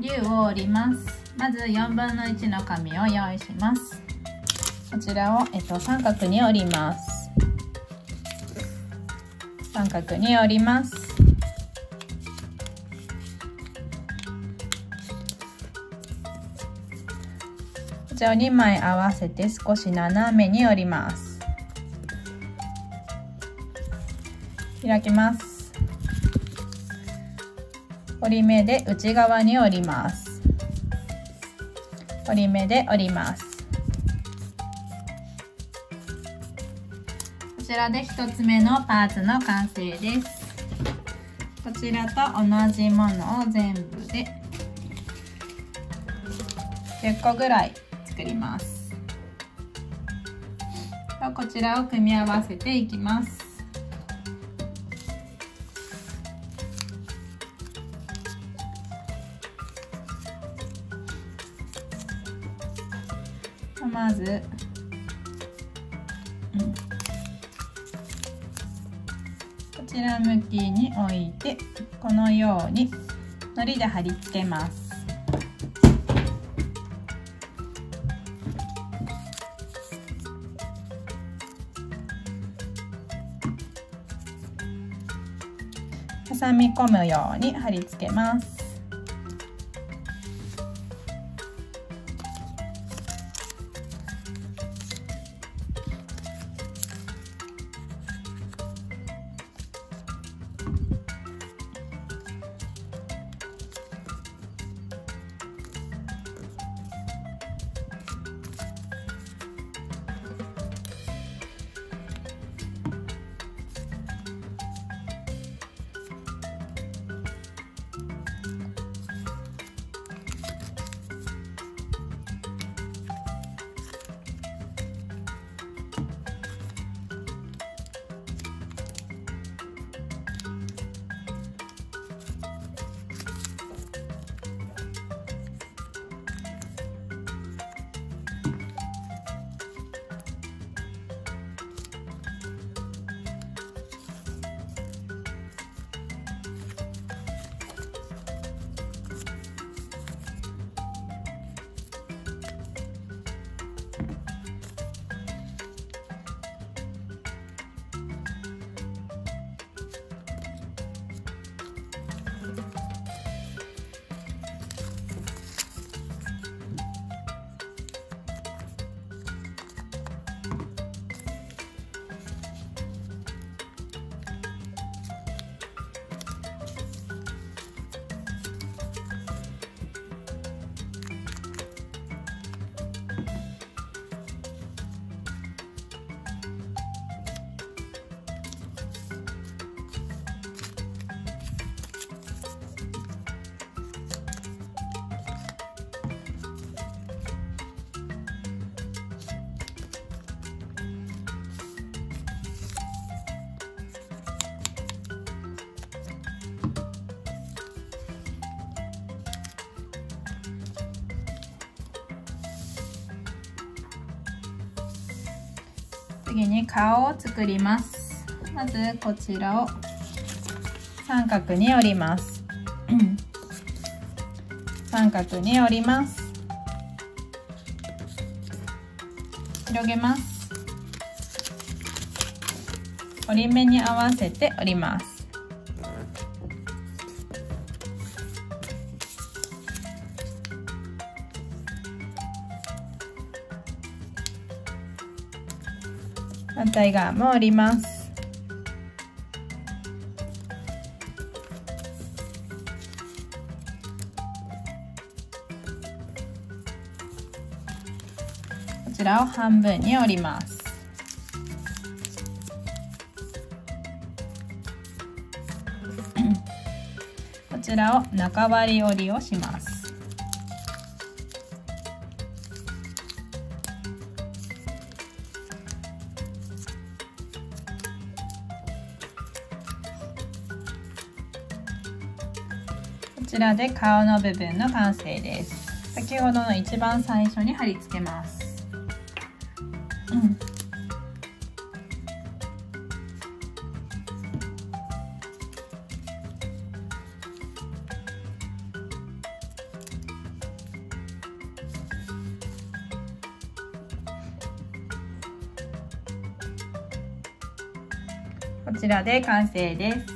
竜を折ります。まず4分の1の紙を用意します。こちらを、えっと、三角に折ります。三角に折ります。こちらを2枚合わせて少し斜めに折ります。開きます。折り目で内側に折ります。折り目で折ります。こちらで1つ目のパーツの完成です。こちらと同じものを全部で10個ぐらい作ります。こちらを組み合わせていきます。まず、うん、こちら向きに置いてこのように糊で貼り付けます。挟み込むように貼り付けます。次に顔を作ります。まずこちらを三角に折ります。三角に折ります。広げます。折り目に合わせて折ります。反対側も折ります。こちらを半分に折ります。こちらを中割り折りをします。ちらで顔の部分の完成です。先ほどの一番最初に貼り付けます、うん、こちらで完成です。